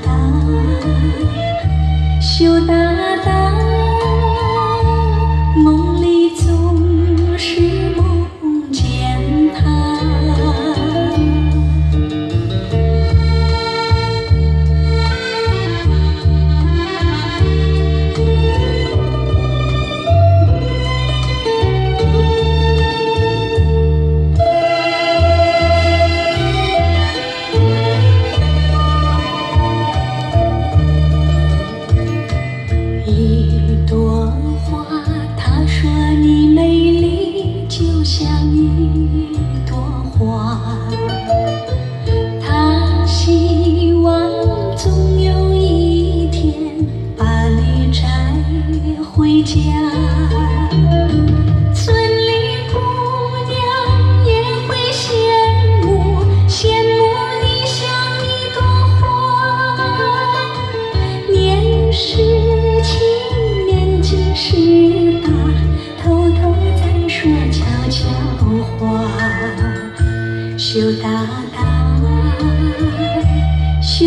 Sao?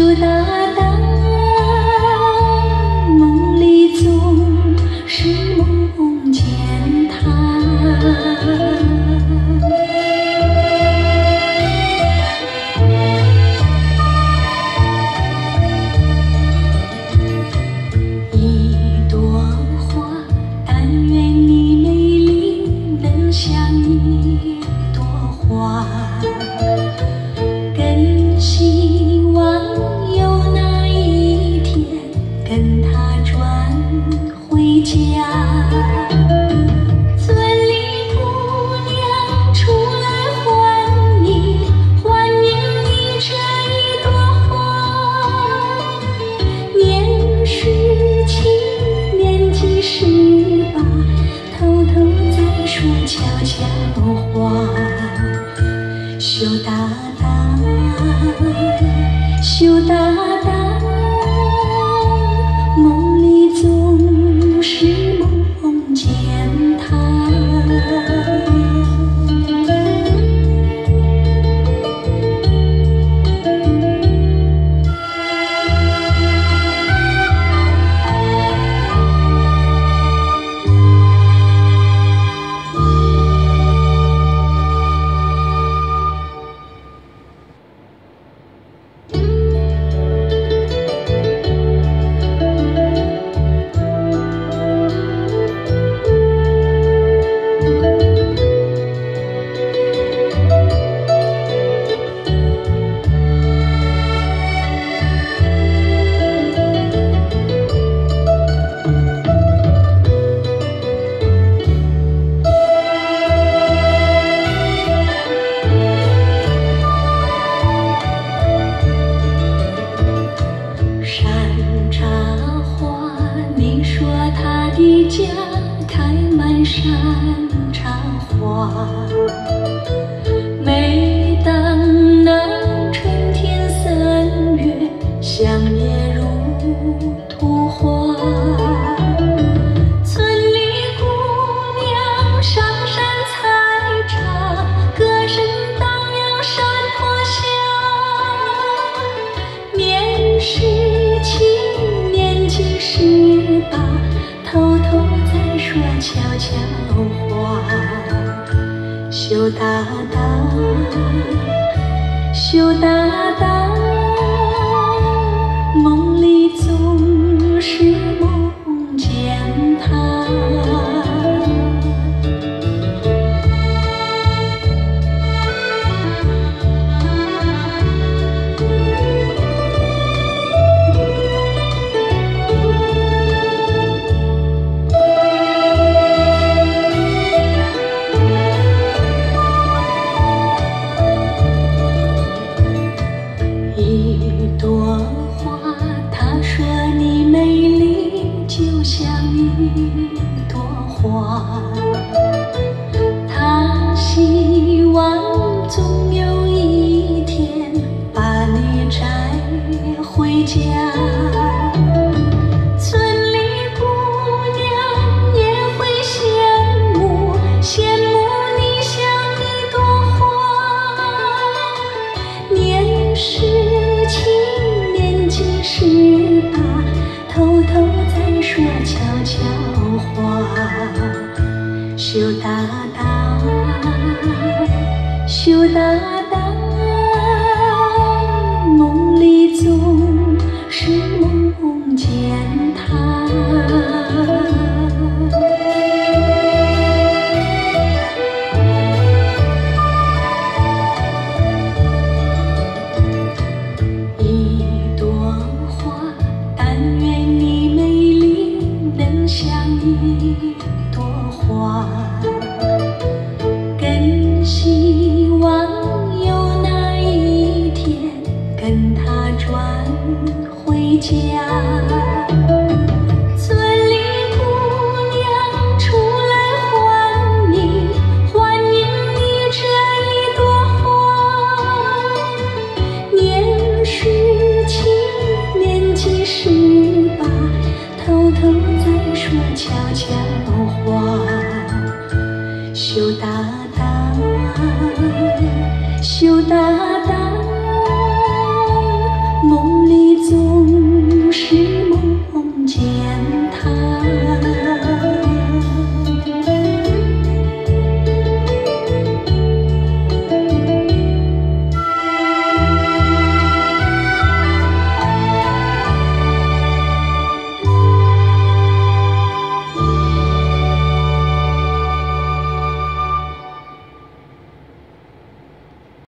पुरा 就当山茶花悄悄话羞答答羞答。一朵花他希望总有一天把你摘回家村里姑娘也会羡慕羡慕你像一朵花年时